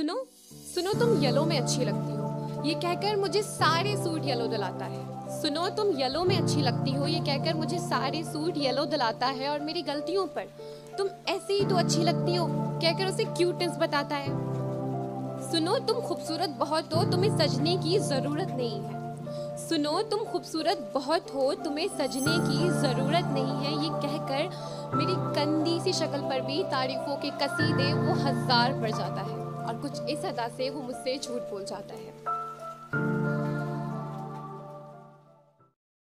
सुनो सुनो तुम येलो में अच्छी लगती हो। ये कहकर मुझे सारे सूट येलो दिलाता है। सुनो, तुम येलो में अच्छी लगती हो, ये कहकर मुझे सारे सूट येलो दिलाता है और मेरी गलतियों पर। तुम ऐसे ही तो अच्छी लगती हो, कहकर उसे क्यूटनेस बताता है। सुनो, तुम खूबसूरत बहुत हो, तुम्हें सजने की ज़रूरत नहीं है। सुनो, तुम खूबसूरत बहुत हो, तुम्हें सजने की ज़रूरत नहीं है। ये कहकर मेरी कंदी सी शक्ल पर भी तारीफों के कसीदे वो हज़ार पड़ जाता है। और कुछ इस अदा से वो मुझसे झूठ बोल जाता है।